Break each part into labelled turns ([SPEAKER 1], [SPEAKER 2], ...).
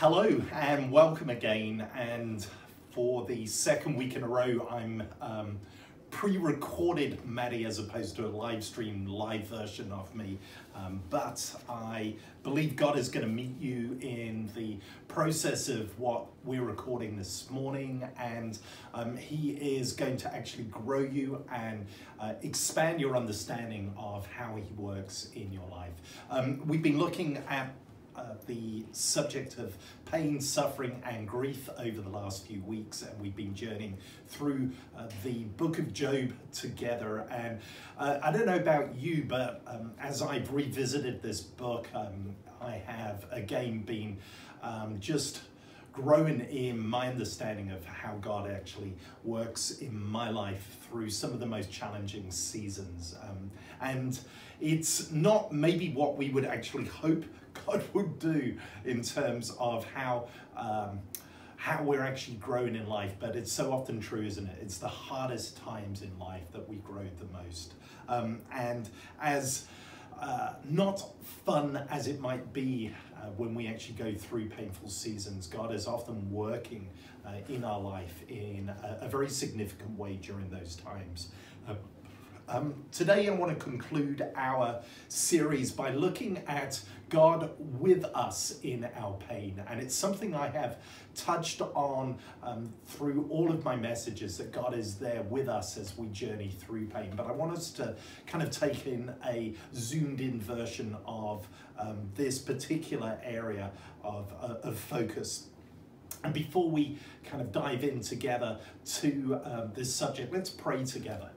[SPEAKER 1] Hello and welcome again. And for the second week in a row, I'm um, pre-recorded Maddie as opposed to a live stream live version of me. Um, but I believe God is going to meet you in the process of what we're recording this morning, and um, He is going to actually grow you and uh, expand your understanding of how He works in your life. Um, we've been looking at uh, the subject of pain, suffering, and grief over the last few weeks, and we've been journeying through uh, the book of Job together. And uh, I don't know about you, but um, as I've revisited this book, um, I have again been um, just growing in my understanding of how God actually works in my life through some of the most challenging seasons. Um, and it's not maybe what we would actually hope God would do in terms of how. Um, how we're actually growing in life, but it's so often true, isn't it? It's the hardest times in life that we grow the most. Um, and as uh, not fun as it might be uh, when we actually go through painful seasons, God is often working uh, in our life in a, a, very significant way during those times. Um, today, I want to conclude our series by looking at God with us in our pain. And it's something I have touched on um, through all of my messages that God is there with us as we journey through pain. But I want us to kind of take in a zoomed in version of um, this particular area of, uh, of focus. And before we kind of dive in together to um, this subject, let's pray together.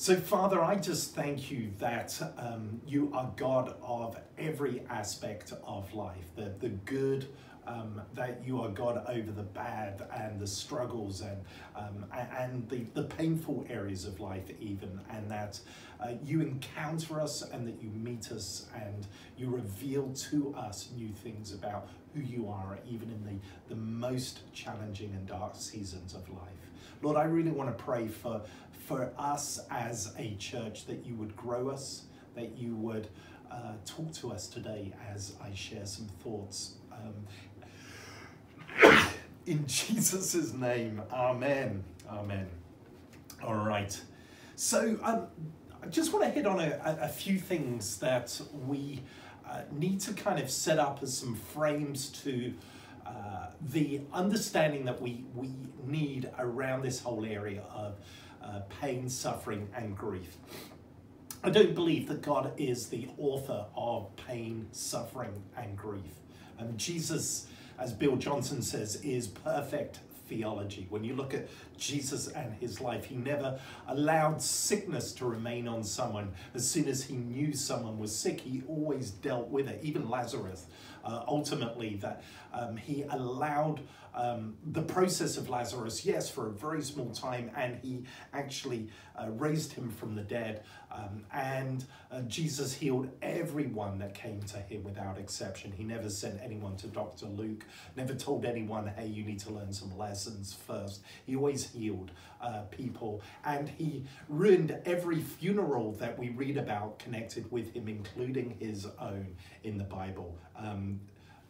[SPEAKER 1] So, Father, I just thank you that um, you are God of every aspect of life, the, the good, um, that you are God over the bad and the struggles and, um, and the, the painful areas of life, even, and that uh, you encounter us and that you meet us and you reveal to us new things about who you are, even in the, the most challenging and dark seasons of life. Lord, I really want to pray for for us as a church that you would grow us, that you would uh, talk to us today as I share some thoughts. Um, in Jesus' name, Amen. Amen. All right. So um, I just want to hit on a, a few things that we uh, need to kind of set up as some frames to uh, the understanding that we, we need around this whole area of uh, pain, suffering, and grief. I don't believe that God is the author of pain, suffering, and grief. And Jesus, as Bill Johnson says, is perfect theology. When you look at Jesus and his life, he never allowed sickness to remain on someone. As soon as he knew someone was sick, he always dealt with it. Even Lazarus, uh, ultimately, that um, he allowed um, the process of Lazarus, yes, for a very small time, and he actually uh, raised him from the dead. Um, and uh, Jesus healed everyone that came to him without exception. He never sent anyone to Dr. Luke, never told anyone, hey, you need to learn some lessons first. He always healed uh, people, and he ruined every funeral that we read about connected with him, including his own in the Bible. Um,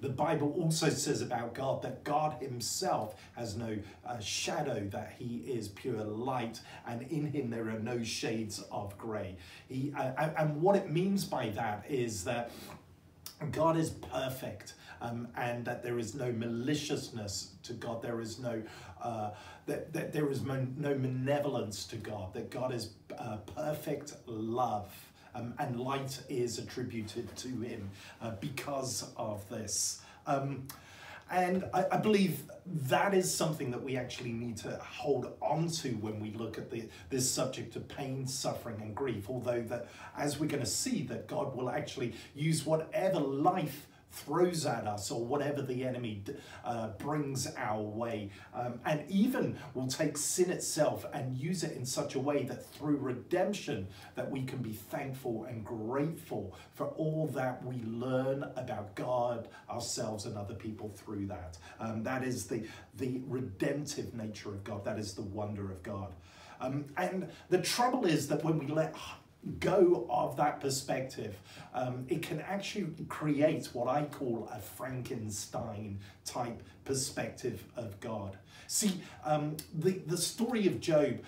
[SPEAKER 1] the Bible also says about God that God himself has no uh, shadow, that he is pure light, and in him there are no shades of grey. He, uh, and what it means by that is that God is perfect. Um, and that there is no maliciousness to God, there is no uh, that, that there is no malevolence to God, that God is uh, perfect love um, and light is attributed to him uh, because of this. Um, and I, I, believe that is something that we actually need to hold on to when we look at the, this subject of pain, suffering, and grief. Although that, as we're going to see, that God will actually use whatever life throws at us or whatever the enemy uh, brings our way. Um, and even will take sin itself and use it in such a way that through redemption that we can be thankful and grateful for all that we learn about God, ourselves, and other people through that. Um, that is the, the redemptive nature of God. That is the wonder of God. Um, and the trouble is that when we let go of that perspective, um, it can actually create what I call a Frankenstein type perspective of God. See, um, the, the story of Job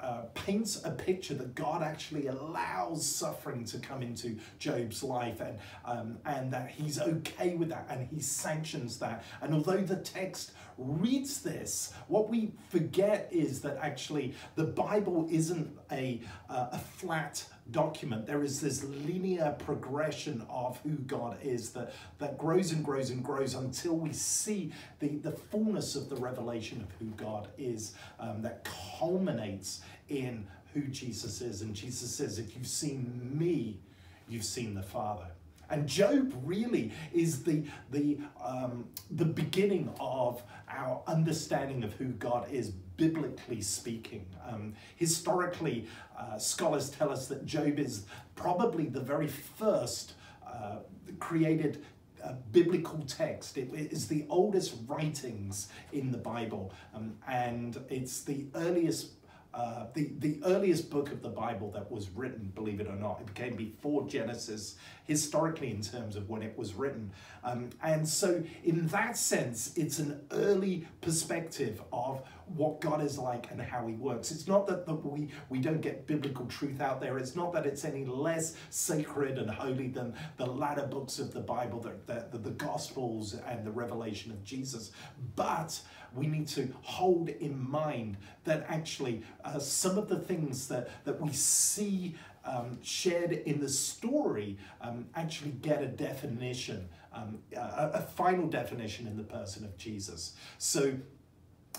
[SPEAKER 1] uh, paints a picture that God actually allows suffering to come into Job's life and, um, and that he's okay with that and he sanctions that. And although the text reads this, what we forget is that actually the Bible isn't a, uh, a flat document. There is this linear progression of who God is that, that grows and grows and grows until we see the, the fullness of the revelation of who God is um, that culminates in who Jesus is. And Jesus says, if you've seen me, you've seen the Father. And Job really is the, the, um, the beginning of our understanding of who God is, biblically speaking. Um, historically, uh, scholars tell us that Job is probably the very first uh, created uh, biblical text. It is the oldest writings in the Bible, um, and it's the earliest uh, the, the earliest book of the Bible that was written, believe it or not. It became before Genesis, historically, in terms of when it was written. Um, and so, in that sense, it's an early perspective of what God is like and how He works. It's not that, that we, we don't get biblical truth out there, it's not that it's any less sacred and holy than the latter books of the Bible, the, the, the Gospels and the revelation of Jesus. But we need to hold in mind that actually uh, some of the things that, that we see um, shared in the story um, actually get a definition, um, a, a, final definition in the person of Jesus. So,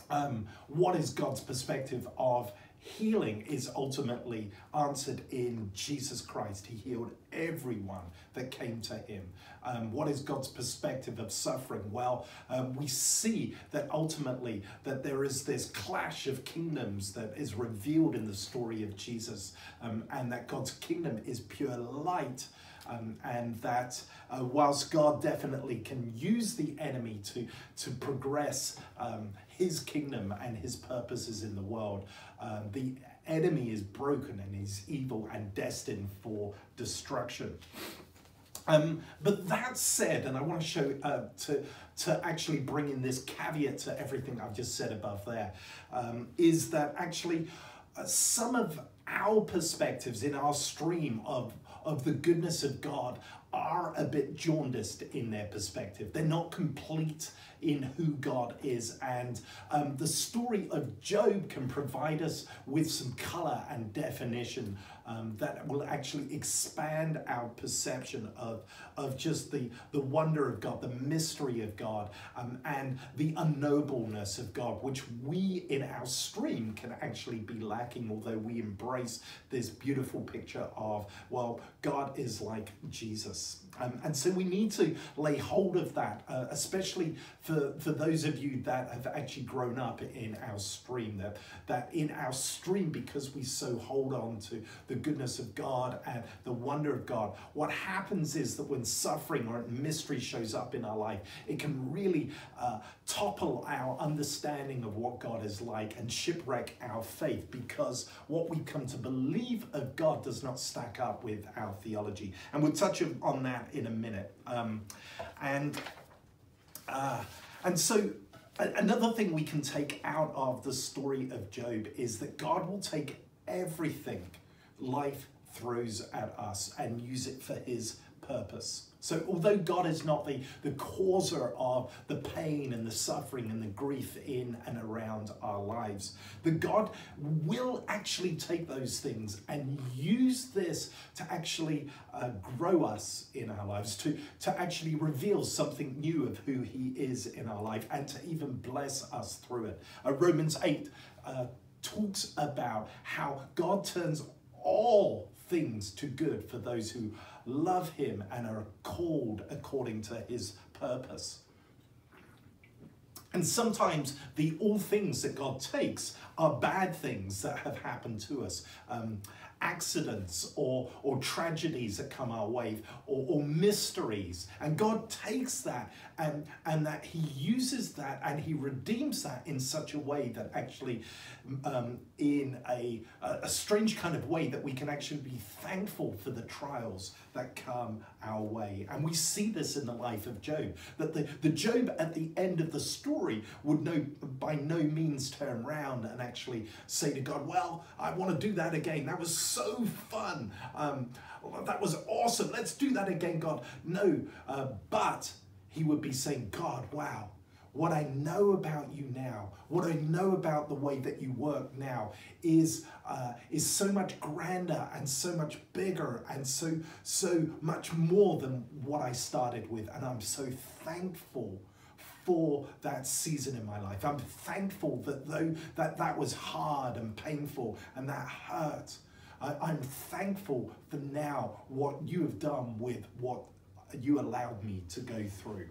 [SPEAKER 1] um, what is God's perspective of healing is ultimately answered in Jesus Christ. He healed everyone that came to him. Um, what is God's perspective of suffering? Well, um, we see that ultimately that there is this clash of kingdoms that is revealed in the story of Jesus um, and that God's kingdom is pure light um, and that uh, whilst God definitely can use the enemy to, to progress um, his kingdom and his purposes in the world, uh, the enemy is broken and is evil and destined for destruction. Um, but that said, and I want to show uh, to to actually bring in this caveat to everything I've just said above there, um, is that actually uh, some of our perspectives in our stream of of the goodness of God are a bit jaundiced in their perspective. They're not complete in who God is. And um, the story of Job can provide us with some color and definition um, that will actually expand our perception of, of just the, the wonder of God, the mystery of God, um, and the unknowableness of God, which we in our stream can actually be lacking, although we embrace this beautiful picture of, well, God is like Jesus. Um, and so we need to lay hold of that, uh, especially for, for those of you that have actually grown up in our stream, that, that in our stream, because we so hold on to the goodness of God and the wonder of God, what happens is that when suffering or mystery shows up in our life, it can really uh, topple our understanding of what God is like and shipwreck our faith because what we come to believe of God does not stack up with our theology. And we'll touch on that in a minute. Um, and uh, and so another thing we can take out of the story of Job is that God will take everything life throws at us and use it for his purpose. So although God is not the, the causer of the pain and the suffering and the grief in and around our lives, the God will actually take those things and use this to actually uh, grow us in our lives, to, to actually reveal something new of who he is in our life and to even bless us through it. Uh, Romans 8 uh, talks about how God turns all things to good for those who love him and are called according to his purpose. And sometimes the all things that God takes are bad things that have happened to us. Um, accidents or, or tragedies that come our way or, or mysteries. And God takes that and, and that He uses that and He redeems that in such a way that actually, um, in a, a strange kind of way, that we can actually be thankful for the trials that come our way. And we see this in the life of Job, that the, the Job at the end of the story would no, by no means turn around and actually say to God, Well, I want to do that again. That was so fun. Um, that was awesome. Let's do that again, God. No, uh, but he would be saying, God, wow, what I know about you now, what I know about the way that you work now is, uh, is so much grander and so much bigger and so, so much more than what I started with. And I'm so thankful for that season in my life. I'm thankful that though that, that was hard and painful and that hurt, I, I'm thankful for now what you have done with what you allowed me to go through.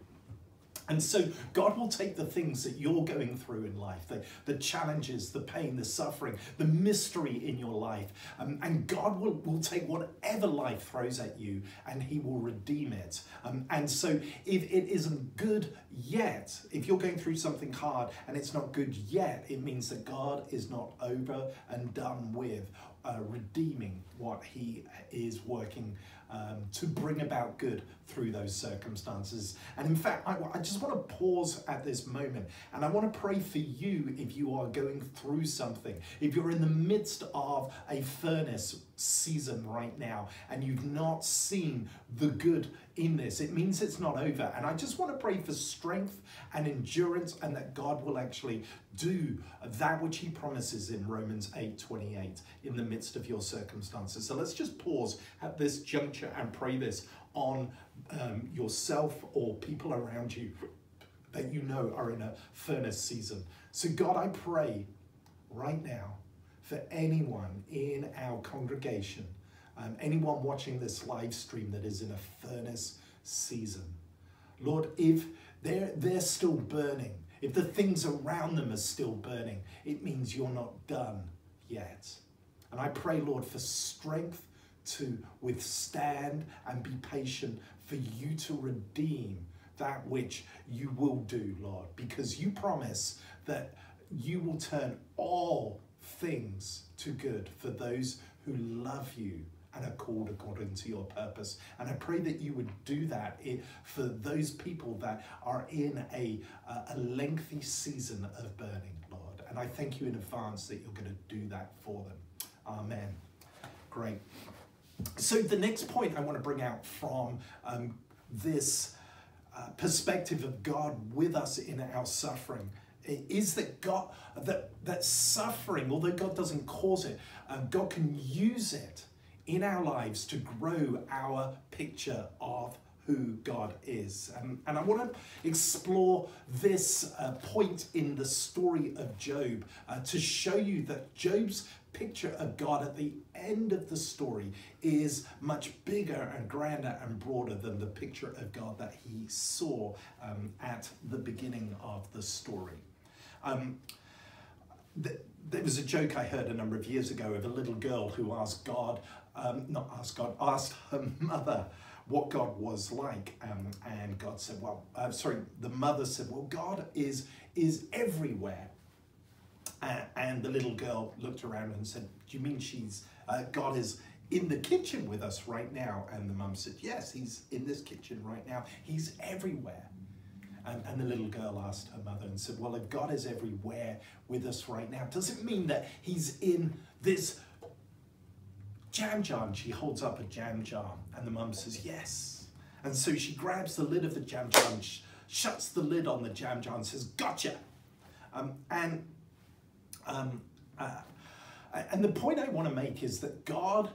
[SPEAKER 1] And so God will take the things that you're going through in life, the, the challenges, the pain, the suffering, the mystery in your life, um, and God will, will take whatever life throws at you and He will redeem it. Um, and so if it isn't good yet, if you're going through something hard and it's not good yet, it means that God is not over and done with Uh, redeeming what He is working um, to bring about good through those circumstances. And in fact, I, I just want to pause at this moment and I want to pray for you if you are going through something, if you're in the midst of a furnace season right now and you've not seen the good in this. It means it's not over. And I just want to pray for strength and endurance and that God will actually do that which he promises in Romans 8 28 in the midst of your circumstances. So let's just pause at this juncture and pray this on um, yourself or people around you that you know are in a furnace season. So, God, I pray right now for anyone in our congregation, um, anyone watching this live stream that is in a furnace season. Lord, if they're, they're still burning, if the things around them are still burning, it means you're not done yet. And I pray, Lord, for strength to withstand and be patient, for you to redeem that which you will do, Lord, because you promise that you will turn all things to good for those who love you and are called according to your purpose. And I pray that you would do that for those people that are in a, a lengthy season of burning, Lord. And I thank you in advance that you're going to do that for them. Amen. Great. So, the next point I want to bring out from um, this uh, perspective of God with us in our suffering is that God, that, that suffering, although God doesn't cause it, um, God can use it in our lives to grow our picture of who God is. Um, and I want to explore this uh, point in the story of Job uh, to show you that Job's picture of God at the end of the story is much bigger and grander and broader than the picture of God that he saw um, at the beginning of the story. Um, th- there was a joke I heard a number of years ago of a little girl who asked God, um, not asked God, asked her mother what God was like, um, and God said, "Well, uh, sorry." The mother said, "Well, God is is everywhere." And the little girl looked around and said, "Do you mean she's uh, God is in the kitchen with us right now?" And the mum said, "Yes, he's in this kitchen right now. He's everywhere." And, and, the little girl asked her mother and said, Well, if God is everywhere with us right now, does it mean that He's in this jam jar? And she holds up a jam jar. And the mum says, Yes. And so she grabs the lid of the jam jar and sh- shuts the lid on the jam jar and says, Gotcha. Um, and, um, uh, and the point I want to make is that God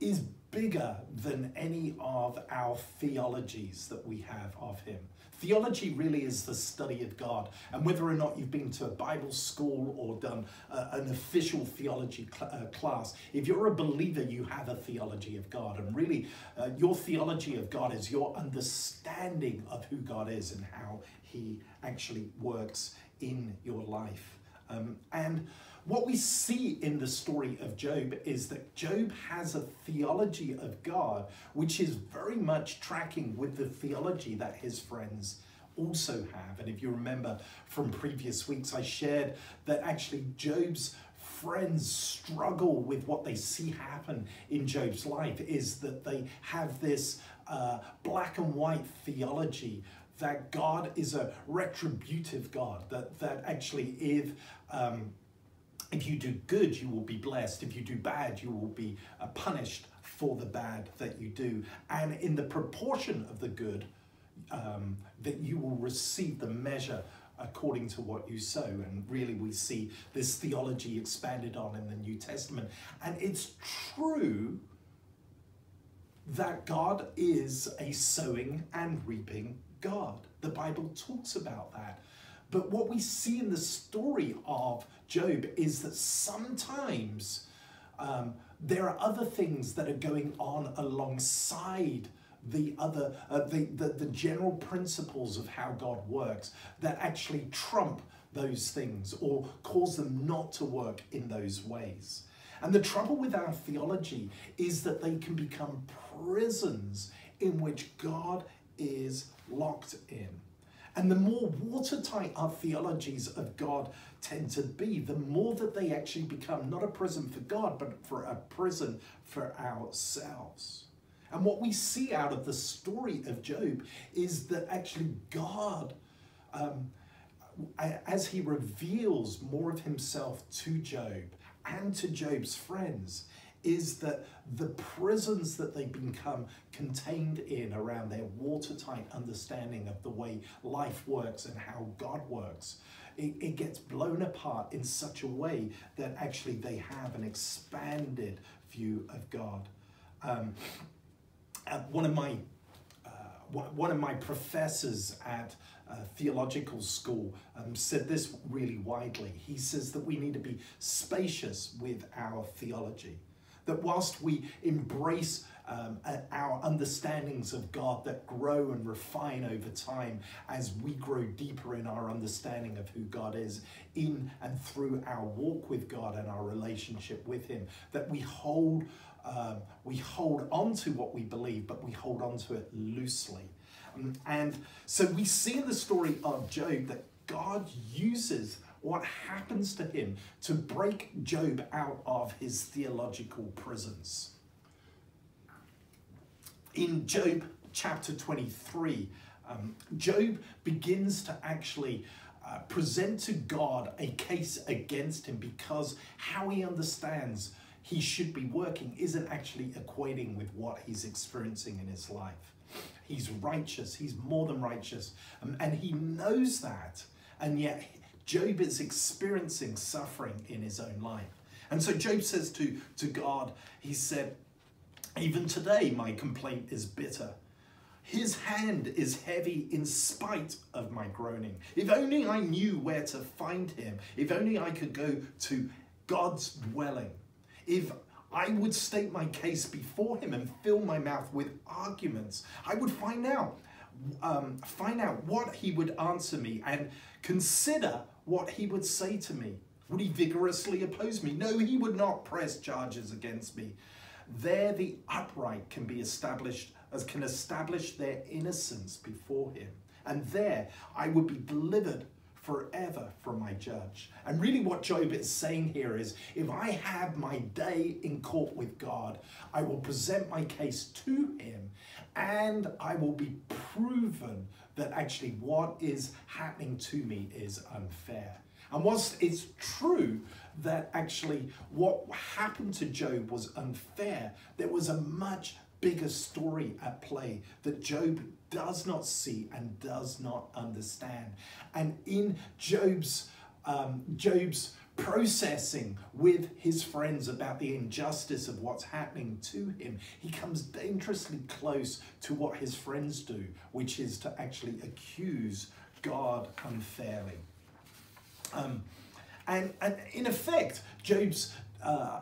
[SPEAKER 1] is bigger than any of our theologies that we have of Him. Theology really is the study of God. And whether or not you've been to a Bible school or done uh, an official theology cl- uh, class, if you're a believer, you have a theology of God. And really, uh, your theology of God is your understanding of who God is and how He actually works in your life. Um, and what we see in the story of Job is that Job has a theology of God which is very much tracking with the theology that his friends also have. And if you remember from previous weeks, I shared that actually Job's friends struggle with what they see happen in Job's life is that they have this uh, black and white theology that God is a retributive God, that, that actually if um, if you do good, you will be blessed. If you do bad, you will be uh, punished for the bad that you do. And in the proportion of the good, um, that you will receive the measure according to what you sow. And really, we see this theology expanded on in the New Testament. And it's true that God is a sowing and reaping God. The Bible talks about that. But what we see in the story of Job is that sometimes um, there are other things that are going on alongside the other, uh, the, the, the general principles of how God works that actually trump those things or cause them not to work in those ways. And the trouble with our theology is that they can become prisons in which God is locked in. And the more watertight our theologies of God tend to be, the more that they actually become not a prison for God, but for a prison for ourselves. And what we see out of the story of Job is that actually God, um, as he reveals more of himself to Job and to Job's friends, is that the prisons that they become contained in around their watertight understanding of the way life works and how God works, it, it gets blown apart in such a way that actually they have an expanded view of God. Um, one of my uh, one of my professors at uh, theological school um, said this really widely. He says that we need to be spacious with our theology. That whilst we embrace um, our understandings of God that grow and refine over time as we grow deeper in our understanding of who God is in and through our walk with God and our relationship with Him, that we hold um, we hold on to what we believe, but we hold on to it loosely. Um, and so we see in the story of Job that God uses what happens to him to break Job out of his theological prisons. In Job chapter 23, um, Job begins to actually uh, present to God a case against him because how he understands he should be working isn't actually equating with what he's experiencing in his life. He's righteous, he's more than righteous, um, and he knows that, and yet Job is experiencing suffering in his own life. And so Job says to, to God, he said, Even today my complaint is bitter. His hand is heavy in spite of my groaning. If only I knew where to find him. If only I could go to God's dwelling if I would state my case before him and fill my mouth with arguments, I would find out, um, find out what he would answer me and consider what he would say to me. Would he vigorously oppose me? No, he would not press charges against me. There the upright can be established as can establish their innocence before him. And there I would be delivered forever from my judge. And really, what Job is saying here is if I have my day in court with God, I will present my case to him and I will be proven that actually what is happening to me is unfair. And whilst it's true that actually what happened to Job was unfair, there was a much bigger story at play that Job does not see and does not understand. And in Job's um, Job's processing with his friends about the injustice of what's happening to him, he comes dangerously close to what his friends do, which is to actually accuse God unfairly. Um, and, and in effect, Job's uh,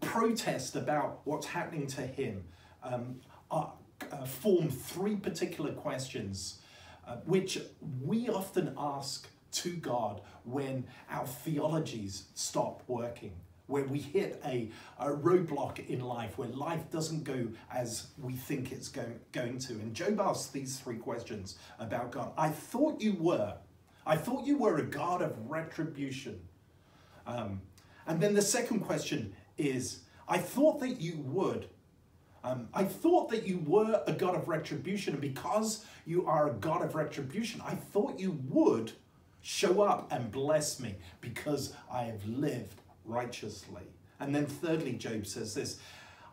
[SPEAKER 1] protest about what's happening to him um, are, uh, form three particular questions uh, which we often ask to God when our theologies stop working, where we hit a, a roadblock in life, where life doesn't go as we think it's going, going to. And Job asks these three questions about God. I thought you were. I thought you were a God of retribution. Um, and then the second question is I thought that you would. Um, I thought that you were a God of retribution, and because you are a God of retribution, I thought you would show up and bless me because I have lived righteously. And then, thirdly, Job says this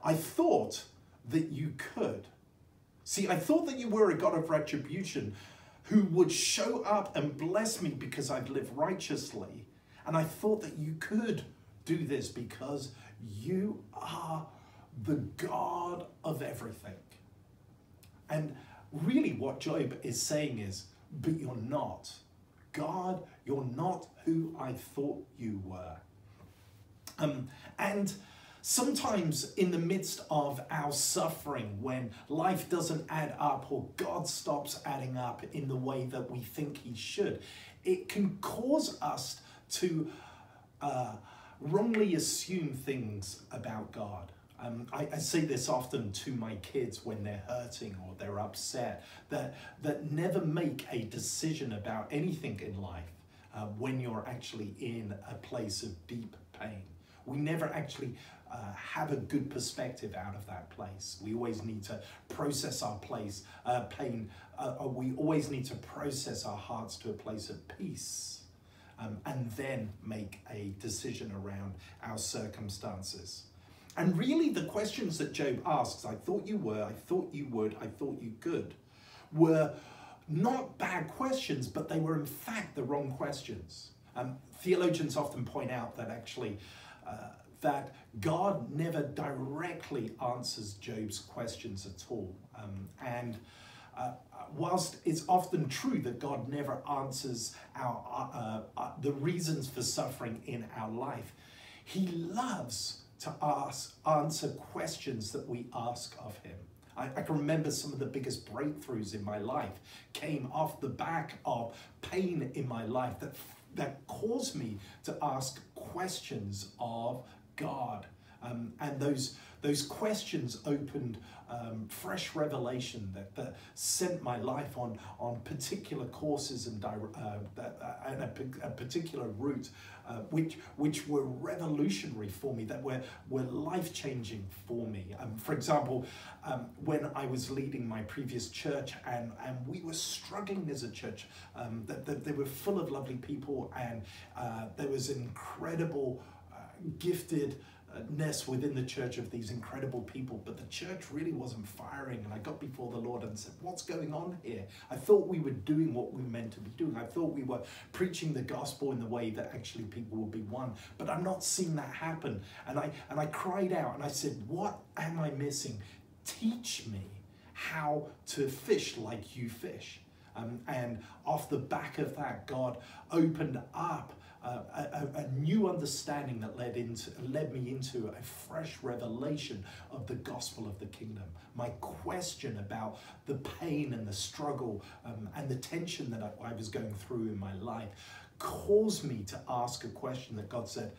[SPEAKER 1] I thought that you could. See, I thought that you were a God of retribution who would show up and bless me because I've lived righteously. And I thought that you could do this because you are the God of everything. And really, what Job is saying is, but you're not. God, you're not who I thought you were. Um, and sometimes, in the midst of our suffering, when life doesn't add up or God stops adding up in the way that we think He should, it can cause us to uh, wrongly assume things about God. Um, I, I, say this often to my kids when they're hurting or they're upset, that, that never make a decision about anything in life uh, when you're actually in a place of deep pain. We never actually uh, have a good perspective out of that place. We always need to process our place, uh, pain. Uh, uh, we always need to process our hearts to a place of peace um, and then make a decision around our circumstances. And really, the questions that Job asks, I thought you were, I thought you would, I thought you could, were not bad questions, but they were in fact the wrong questions. Um, theologians often point out that actually, uh, that God never directly answers Job's questions at all. Um, and uh, whilst it's often true that God never answers our, uh, uh, the reasons for suffering in our life, He loves to ask, answer questions that we ask of Him. I, I, can remember some of the biggest breakthroughs in my life came off the back of pain in my life that, that caused me to ask questions of God. Um, and those, those questions opened um, fresh revelation that, that sent my life on, on particular courses and, uh, uh, and a, a, particular route, uh, which, which were revolutionary for me, that were, were life changing for me. Um, for example, um, when I was leading my previous church and, and we were struggling as a church, um, that, that they were full of lovely people and uh, there was incredible, uh, gifted, ness within the church of these incredible people, but the church really wasn't firing. And I got before the Lord and said, What's going on here? I thought we were doing what we meant to be doing. I thought we were preaching the gospel in the way that actually people would be won, but I'm not seeing that happen. And I and I cried out and I said, What am I missing? Teach me how to fish like you fish. Um, and off the back of that, God opened up a, a, new understanding that led into led me into a fresh revelation of the gospel of the kingdom. My question about the pain and the struggle um, and the tension that I, I was going through in my life caused me to ask a question that God said,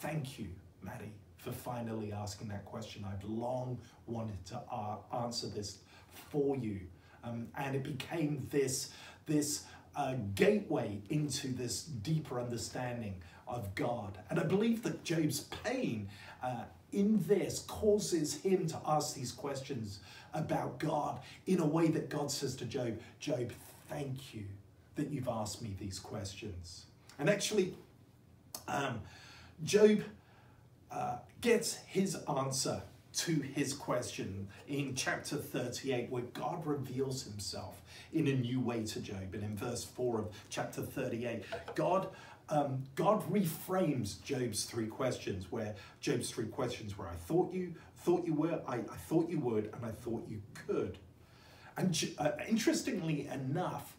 [SPEAKER 1] "Thank you, Maddie." For finally asking that question. I've long wanted to uh, answer this for you. Um, and it became this, this a gateway into this deeper understanding of God. And I believe that Job's pain uh, in this causes him to ask these questions about God in a way that God says to Job, Job, thank you that you've asked me these questions. And actually, um, Job uh, gets his answer to his question in chapter 38, where God reveals himself in a new way to Job. And in verse 4 of chapter 38, God um, God reframes Job's three questions, where Job's three questions were, I thought you thought you were, I, I thought you would, and I thought you could. And uh, interestingly enough,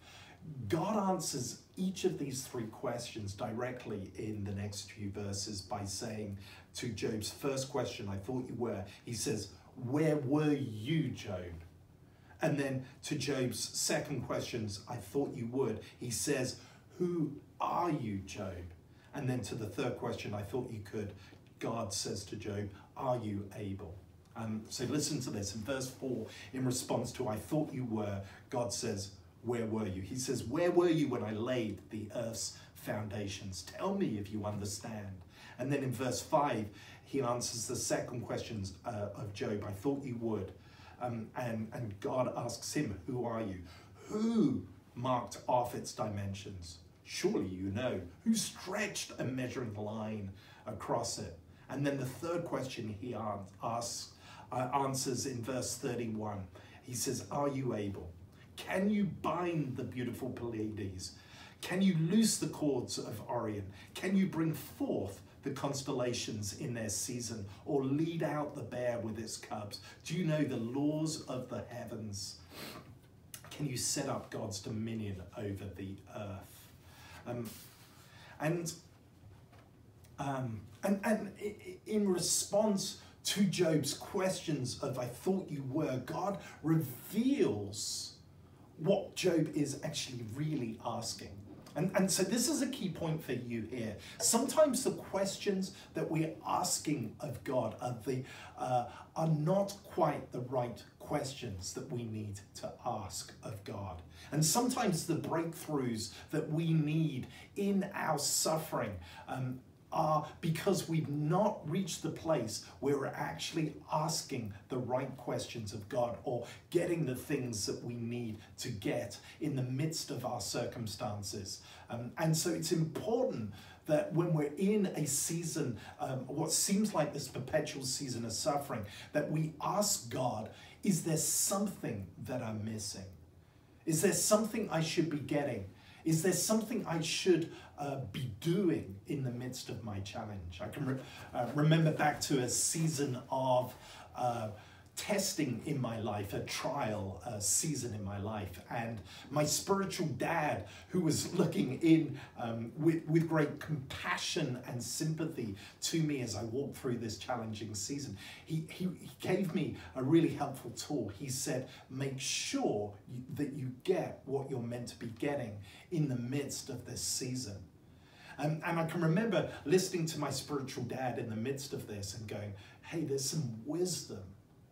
[SPEAKER 1] God answers each of these three questions directly in the next few verses by saying to Job's first question, I thought you were, he says, Where were you, Job? And then to Job's second questions, I thought you would, he says, Who are you, Job? And then to the third question, I thought you could. God says to Job, Are you able? Um, so listen to this. In verse 4, in response to, I thought you were, God says, Where were you? He says, Where were you when I laid the earth's foundations? Tell me if you understand. And then in verse 5, he answers the second question uh, of Job. I thought you would. Um, and, and God asks him, Who are you? Who marked off its dimensions? Surely you know. Who stretched a measuring line across it? And then the third question he asks, uh, answers in verse 31. He says, Are you able? Can you bind the beautiful Pleiades? Can you loose the cords of Orion? Can you bring forth the constellations in their season or lead out the bear with its cubs? Do you know the laws of the heavens? Can you set up God's dominion over the earth? Um, and, um, and, and in response to Job's questions of, I thought you were, God reveals what Job is actually really asking. And, and so this is a key point for you here. Sometimes the questions that we're asking of God are, the, uh, are not quite the right questions that we need to ask of God. And sometimes the breakthroughs that we need in our suffering um, are because we've not reached the place where we're actually asking the right questions of God or getting the things that we need to get in the midst of our circumstances. Um, and so it's important that when we're in a season, um, what seems like this perpetual season of suffering, that we ask God, is there something that I'm missing? Is there something I should be getting? Is there something I should uh, be doing in the midst of my challenge? I can re uh, remember back to a season of uh, testing in my life, a trial a season in my life. And my spiritual dad, who was looking in um, with, with great compassion and sympathy to me as I walked through this challenging season, he, he, he gave me a really helpful tool. He said, make sure you, that you get what you're meant to be getting in the midst of this season. Um, and I can remember listening to my spiritual dad in the midst of this and going, hey, there's some wisdom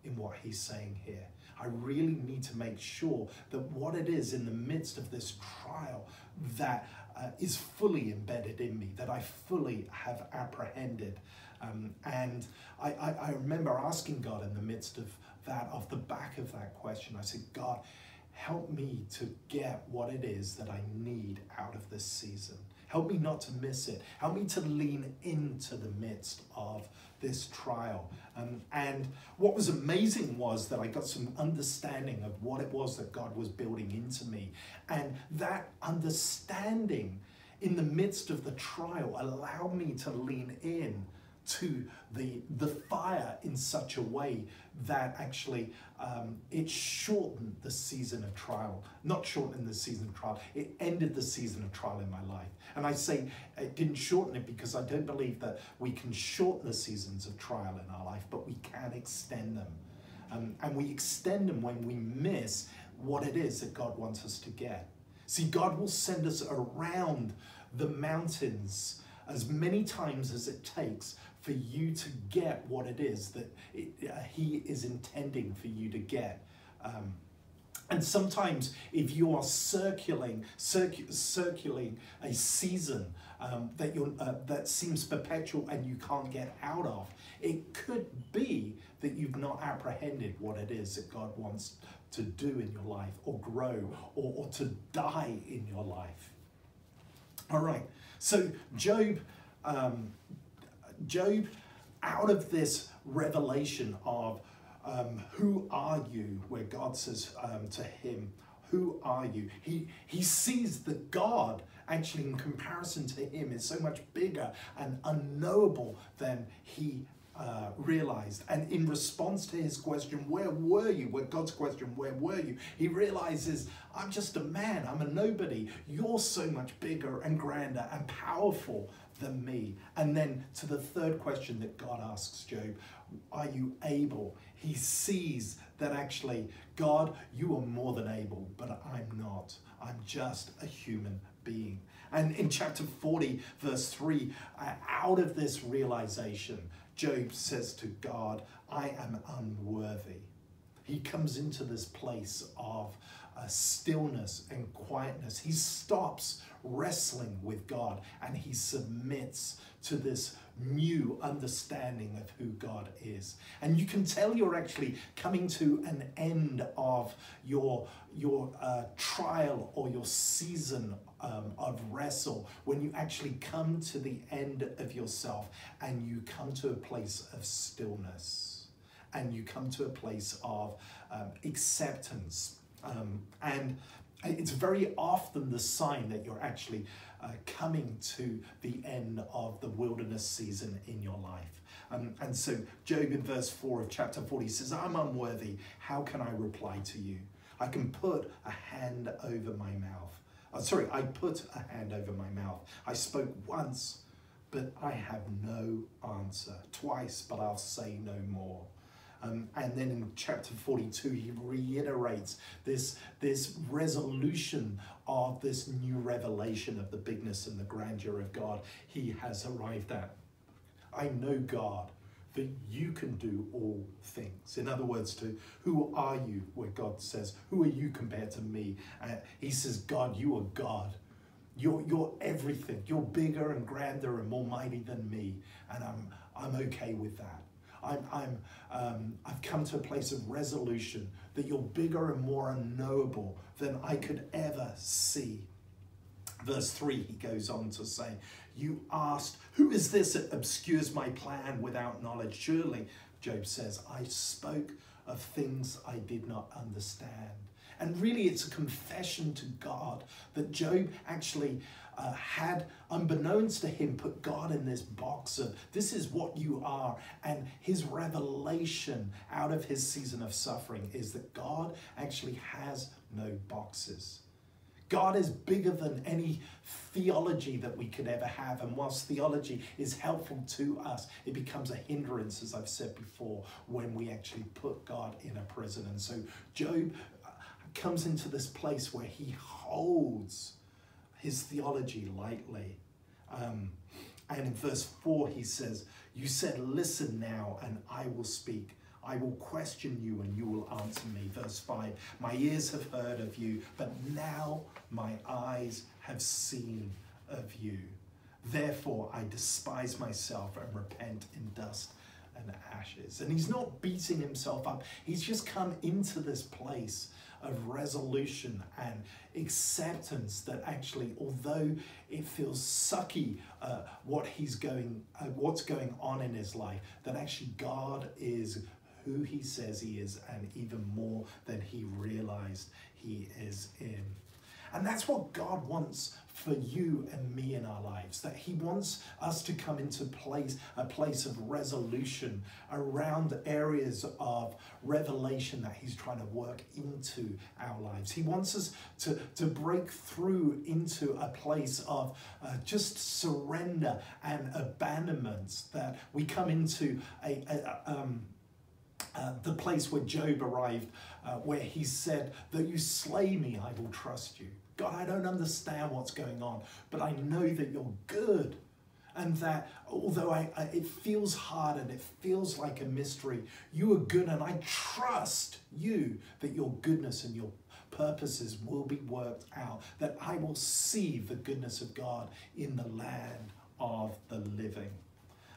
[SPEAKER 1] in what he's saying here. I really need to make sure that what it is in the midst of this trial that uh, is fully embedded in me, that I fully have apprehended. Um, and I, I, I remember asking God in the midst of that, off the back of that question, I said, God, help me to get what it is that I need out of this season. Help me not to miss it. Help me to lean into the midst of this trial. Um, and what was amazing was that I got some understanding of what it was that God was building into me. And that understanding in the midst of the trial allowed me to lean in to the, the fire in such a way that actually um, it shortened the season of trial. Not shortened the season of trial, it ended the season of trial in my life. And I say it didn't shorten it because I don't believe that we can shorten the seasons of trial in our life, but we can extend them. Um, and we extend them when we miss what it is that God wants us to get. See, God will send us around the mountains as many times as it takes for you to get what it is that it, uh, He is intending for you to get. Um, and sometimes, if you are circulating, circ- circulating a season um, that you uh, that seems perpetual and you can't get out of, it could be that you've not apprehended what it is that God wants to do in your life, or grow, or, or to die in your life. All right. So Job um, Job, out of this revelation of um, who are you, where God says um, to him, who are you? He, he sees the God, actually, in comparison to him, is so much bigger and unknowable than he uh, realized. And in response to his question, Where were you? Where God's question, Where were you? He realizes, I'm just a man, I'm a nobody. You're so much bigger and grander and powerful than me. And then to the third question that God asks Job, Are you able? He sees that actually, God, you are more than able, but I'm not. I'm just a human being. And in chapter 40, verse 3, uh, out of this realization, Job says to God, I am unworthy. He comes into this place of uh, stillness and quietness. He stops wrestling with God and he submits to this new understanding of who God is. And you can tell you're actually coming to an end of your, your uh, trial or your season um, of wrestle when you actually come to the end of yourself and you come to a place of stillness and you come to a place of um, acceptance. Um, and it's very often the sign that you're actually uh, coming to the end of the wilderness season in your life. Um, and so, Job in verse 4 of chapter 40 says, I'm unworthy. How can I reply to you? I can put a hand over my mouth. Uh, sorry, I put a hand over my mouth. I spoke once, but I have no answer. Twice, but I'll say no more. Um, and then in chapter 42, he reiterates this, this resolution of this new revelation of the bigness and the grandeur of God he has arrived at. I know, God, that you can do all things. In other words, to who are you, where God says, Who are you compared to me? Uh, he says, God, you are God. You're, you're everything. You're bigger and grander and more mighty than me. And I'm, I'm okay with that. I'm, I'm, um, I've come to a place of resolution that you're bigger and more unknowable than I could ever see. Verse 3, he goes on to say, You asked, Who is this that obscures my plan without knowledge? Surely, Job says, I spoke of things I did not understand. And really, it's a confession to God that Job actually uh, had, unbeknownst to him, put God in this box of this is what you are. And his revelation out of his season of suffering is that God actually has no boxes. God is bigger than any theology that we could ever have. And whilst theology is helpful to us, it becomes a hindrance, as I've said before, when we actually put God in a prison. And so Job uh, comes into this place where he holds his theology lightly. Um, and in verse 4, he says, You said, Listen now, and I will speak. I will question you, and you will answer me. Verse 5 My ears have heard of you, but now my eyes have seen of you. Therefore, I despise myself and repent in dust and ashes. And he's not beating himself up, he's just come into this place of resolution and acceptance that actually, although it feels sucky uh, what he's going, uh, what's going on in his life, that actually God is who he says he is and even more than he realized he is in. And that's what God wants for you and me in our lives. That He wants us to come into place, a place of resolution around areas of revelation that He's trying to work into our lives. He wants us to, to break through into a place of uh, just surrender and abandonment. That we come into a, a um, uh, the place where Job arrived, uh, where he said, Though you slay me, I will trust you. God, I don't understand what's going on, but I know that you're good. And that although I, I, it feels hard and it feels like a mystery, you are good, and I trust you that your goodness and your purposes will be worked out, that I will see the goodness of God in the land of the living.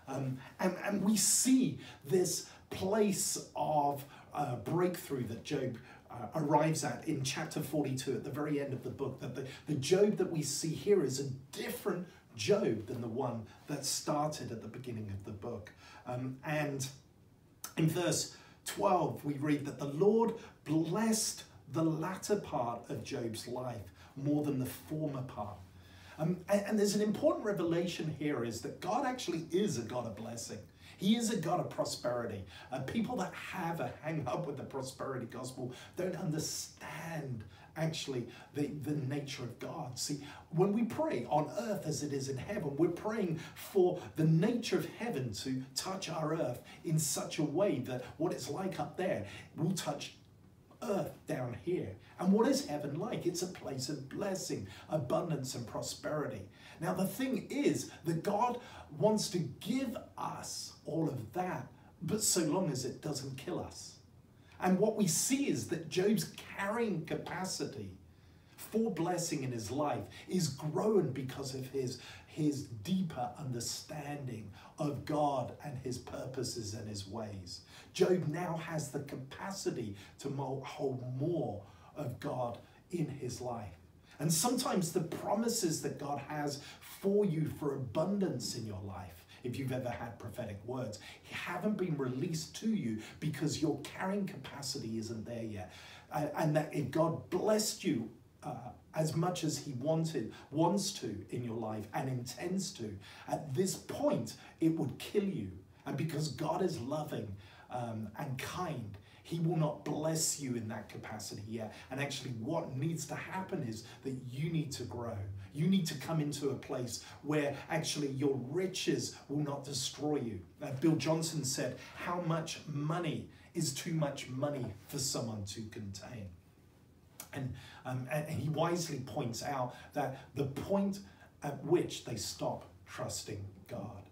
[SPEAKER 1] Um, and, and we see this place of uh, breakthrough that Job uh, arrives at in chapter 42 at the very end of the book that the, the Job that we see here is a different Job than the one that started at the beginning of the book. Um, and in verse 12, we read that the Lord blessed the latter part of Job's life more than the former part. Um, and, and there's an important revelation here is that God actually is a God of blessing. He is a God of prosperity. Uh, people that have a hang up with the prosperity gospel don't understand actually the, the nature of God. See, when we pray on earth as it is in heaven, we're praying for the nature of heaven to touch our earth in such a way that what it's like up there will touch earth down here. And what is heaven like? It's a place of blessing, abundance, and prosperity. Now, the thing is that God wants to give us all of that, but so long as it doesn't kill us. And what we see is that Job's carrying capacity for blessing in his life is grown because of his, his deeper understanding of God and his purposes and his ways. Job now has the capacity to hold more of God in his life. And sometimes the promises that God has for you for abundance in your life, if you've ever had prophetic words, haven't been released to you because your carrying capacity isn't there yet. and that if God blessed you uh, as much as he wanted, wants to in your life and intends to, at this point, it would kill you. And because God is loving um, and kind, he will not bless you in that capacity yet. And actually, what needs to happen is that you need to grow. You need to come into a place where actually your riches will not destroy you. Uh, Bill Johnson said, How much money is too much money for someone to contain? And, um, and he wisely points out that the point at which they stop trusting God.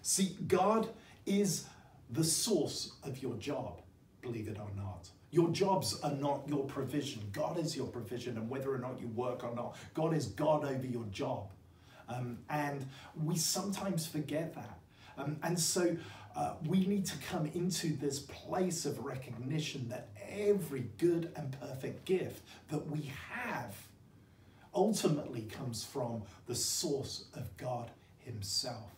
[SPEAKER 1] See, God is the source of your job believe it or not. Your jobs are not your provision. God is your provision, and whether or not you work or not, God is God over your job. Um, and we sometimes forget that. Um, and so uh, we need to come into this place of recognition that every good and perfect gift that we have ultimately comes from the source of God Himself.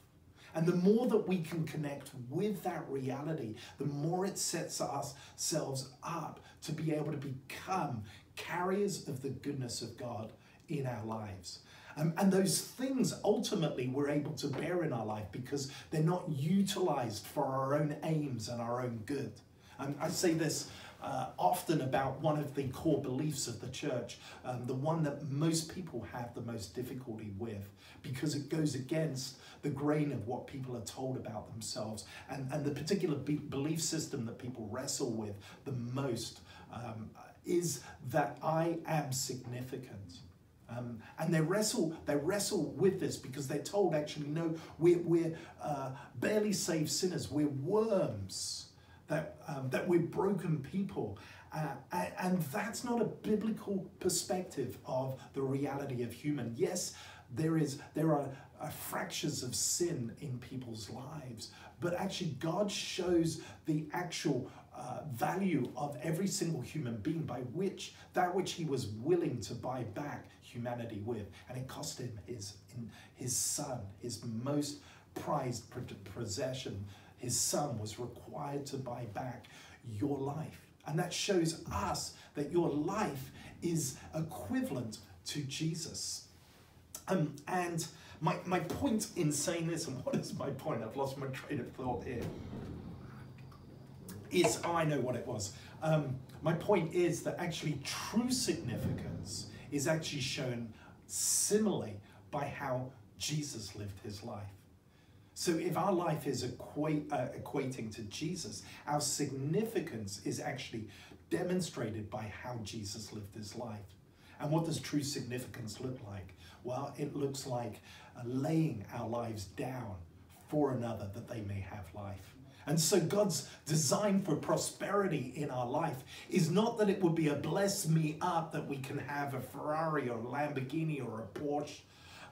[SPEAKER 1] And the more that we can connect with that reality, the more it sets ourselves up to be able to become carriers of the goodness of God in our lives. Um, and those things ultimately we're able to bear in our life because they're not utilized for our own aims and our own good. And I say this uh, often about one of the core beliefs of the church, um, the one that most people have the most difficulty with, because it goes against the grain of what people are told about themselves and, and the particular be- belief system that people wrestle with the most um, is that I am significant. Um, and they wrestle, they wrestle with this because they're told actually, no, we're, we're uh, barely saved sinners, we're worms that, um, that we're broken people. Uh, and that's not a biblical perspective of the reality of human. Yes, there is there are uh, fractures of sin in people's lives, but actually God shows the actual uh, value of every single human being by which that which He was willing to buy back humanity with, and it cost Him His His Son, His most prized possession, his son was required to buy back your life. And that shows us that your life is equivalent to Jesus. Um, and my, my point in saying this, and what is my point? I've lost my train of thought here. Is oh, I know what it was. Um, my point is that actually true significance is actually shown similarly by how Jesus lived his life. So if our life is uh, equating to Jesus, our significance is actually demonstrated by how Jesus lived his life. And what does true significance look like? Well, it looks like uh, laying our lives down for another that they may have life. And so God's design for prosperity in our life is not that it would be a bless me up that we can have a Ferrari or a Lamborghini or a Porsche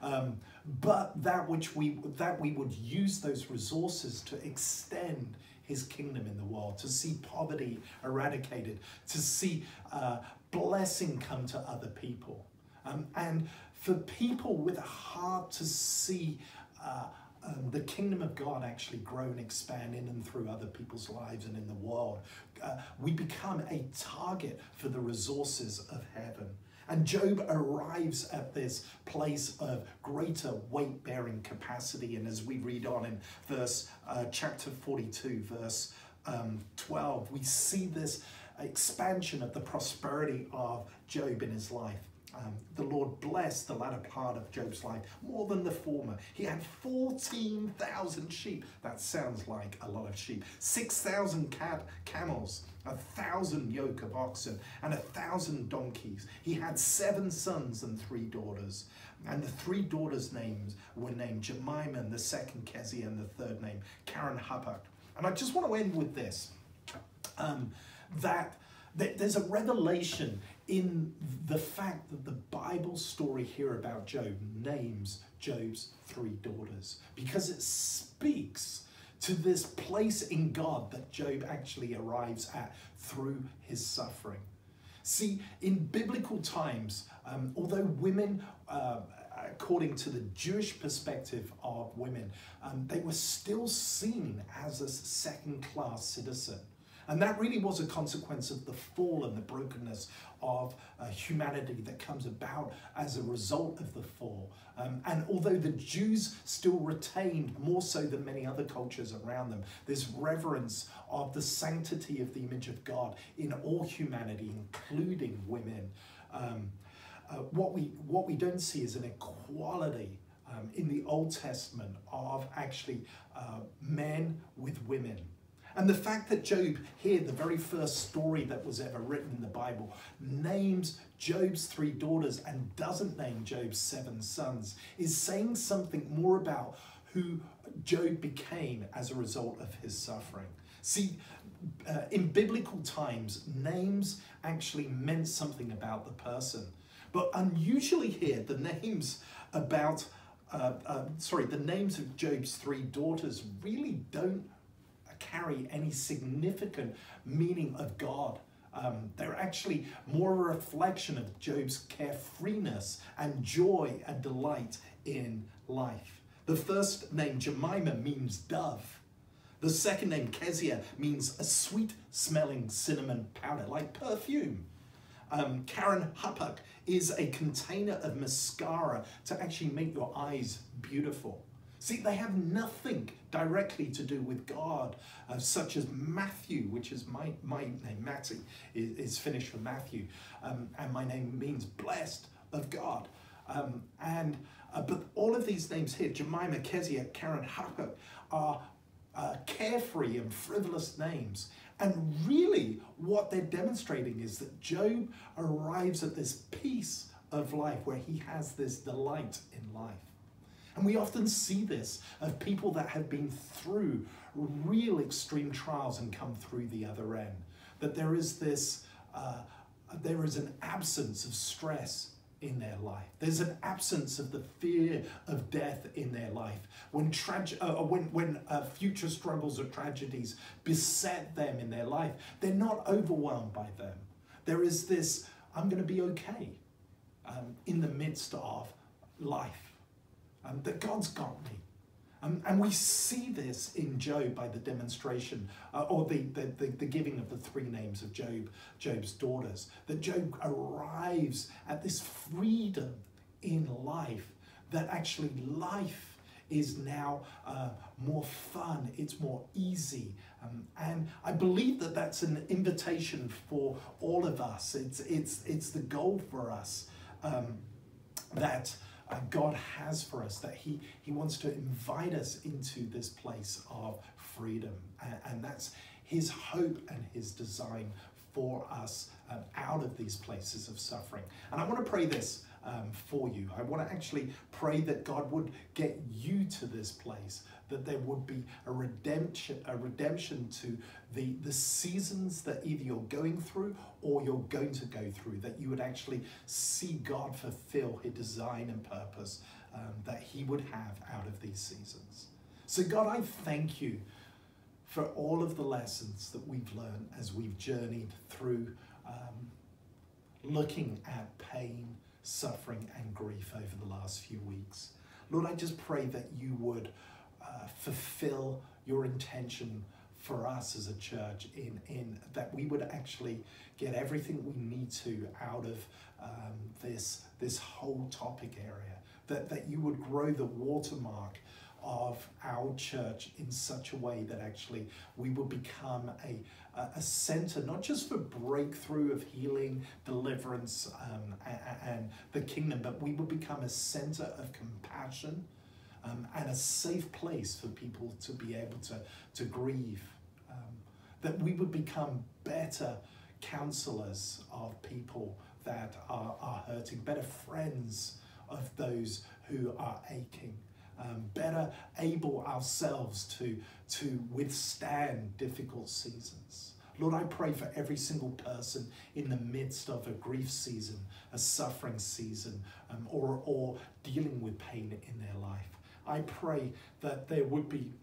[SPEAKER 1] um, but that which we that we would use those resources to extend his kingdom in the world, to see poverty eradicated, to see uh, blessing come to other people. Um, and for people with a heart to see uh, um, the kingdom of God actually grow and expand in and through other people's lives and in the world, uh, we become a target for the resources of heaven. And Job arrives at this place of greater weight bearing capacity. And as we read on in verse uh, chapter 42, verse um, 12, we see this expansion of the prosperity of Job in his life. Um, the Lord blessed the latter part of Job's life more than the former. He had 14,000 sheep. That sounds like a lot of sheep. 6,000 camels, a thousand yoke of oxen, and a thousand donkeys. He had seven sons and three daughters. And the three daughters' names were named Jemima, the second Kezia, and the third name Karen Happuch. And I just want to end with this um, that there's a revelation in the fact that the Bible story here about Job names Job's three daughters because it speaks to this place in God that Job actually arrives at through his suffering. See, in biblical times, um, although women, uh, according to the Jewish perspective of women, um, they were still seen as a second class citizen. And that really was a consequence of the fall and the brokenness of uh, humanity that comes about as a result of the fall. Um, and although the Jews still retained, more so than many other cultures around them, this reverence of the sanctity of the image of God in all humanity, including women. Um, uh, what we what we don't see is an equality um, in the Old Testament of actually uh, men with women. And the fact that Job, here, the very first story that was ever written in the Bible, names Job's three daughters and doesn't name Job's seven sons, is saying something more about who Job became as a result of his suffering. See, uh, in biblical times, names actually meant something about the person. But unusually here, the names about, uh, uh, sorry, the names of Job's three daughters really don't carry any significant meaning of God. Um, they're actually more a reflection of Job's carefreeness and joy and delight in life. The first name, Jemima, means dove. The second name, Kezia, means a sweet smelling cinnamon powder, like perfume. Um, Karen Happuch is a container of mascara to actually make your eyes beautiful. See, they have nothing directly to do with God, uh, such as Matthew, which is my, my name, Matty, is, is finished for Matthew, um, and my name means blessed of God. Um, and uh, But all of these names here, Jemima, Kezia, Karen, Happuch, are uh, carefree and frivolous names. And really, what they're demonstrating is that Job arrives at this peace of life where he has this delight in life. And we often see this of people that have been through real extreme trials and come through the other end. That there is this, uh, there is an absence of stress in their life. There's an absence of the fear of death in their life. When, trage- uh, uh, when, when uh, future struggles or tragedies beset them in their life, they're not overwhelmed by them. There is this, I'm going to be okay um, in the midst of life um, that God's got me. Um, and we see this in Job by the demonstration uh, or the, the, the, the, giving of the three names of Job, Job's daughters. That Job arrives at this freedom in life, that actually life is now uh, more fun, it's more easy. Um, and I believe that that's an invitation for all of us. It's, it's, it's the goal for us um, that uh, God has for us, that he, he wants to invite us into this place of freedom. And, and that's His hope and His design for us um, out of these places of suffering. And I want to pray this um, for you. I want to actually pray that God would get you to this place, that there would be a redemption, a redemption to the, the seasons that either you're going through or you're going to go through, that you would actually see God fulfill his design and purpose um, that he would have out of these seasons. So, God, I thank you for all of the lessons that we've learned as we've journeyed through um, looking at pain, suffering, and grief over the last few weeks. Lord, I just pray that you would uh, fulfill your intention for us as a church in, in that we would actually get everything we need to out of um, this, this whole topic area, that, that you would grow the watermark of our church in such a way that actually we would become a, a center, not just for breakthrough of healing, deliverance, um, and, the kingdom, but we will become a center of compassion um, and a safe place for people to be able to, to grieve. Um, that we would become better counselors of people that are, are hurting, better friends of those who are aching um, better able ourselves to, to withstand difficult seasons. Lord, I pray for every single person in the midst of a grief season, a suffering season, um, or, or dealing with pain in their life. I pray that there would be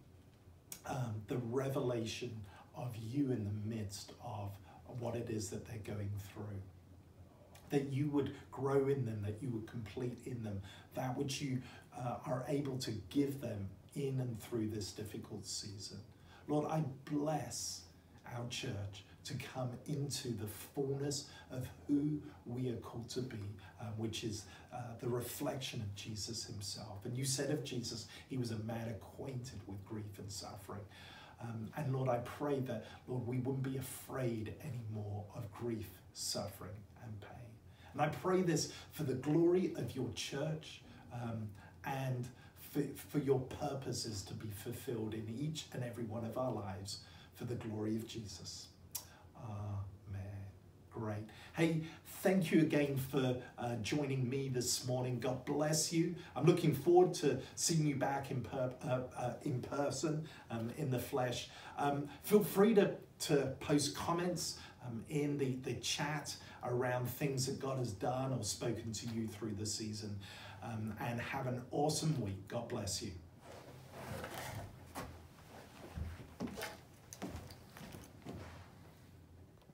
[SPEAKER 1] um, the revelation of you in the midst of what it is that they're going through that you would grow in them, that you would complete in them that which you uh, are able to give them in and through this difficult season. Lord, I bless our church to come into the fullness of who we are called to be, um, which is uh, the reflection of Jesus himself. And you said of Jesus, he was a man acquainted with grief and suffering. Um, and Lord, I pray that, Lord, we wouldn't be afraid anymore of grief, suffering, and pain. And I pray this for the glory of your church um, and for, for your purposes to be fulfilled in each and every one of our lives for the glory of Jesus. Amen. Great. Hey, thank you again for uh, joining me this morning. God bless you. I'm looking forward to seeing you back in, per, uh, uh, in person, um, in the flesh. Um, feel free to, to post comments um, in the, the chat around things that God has done or spoken to you through the season. Um, and have an awesome week. God bless you.